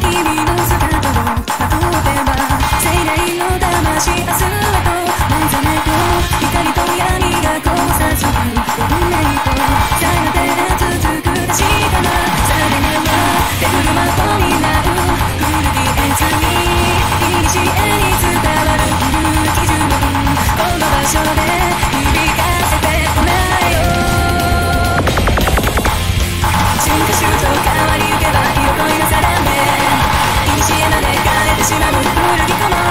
君の姿をたどれば最大の魂明日へり受けば喜びの定め古きまむ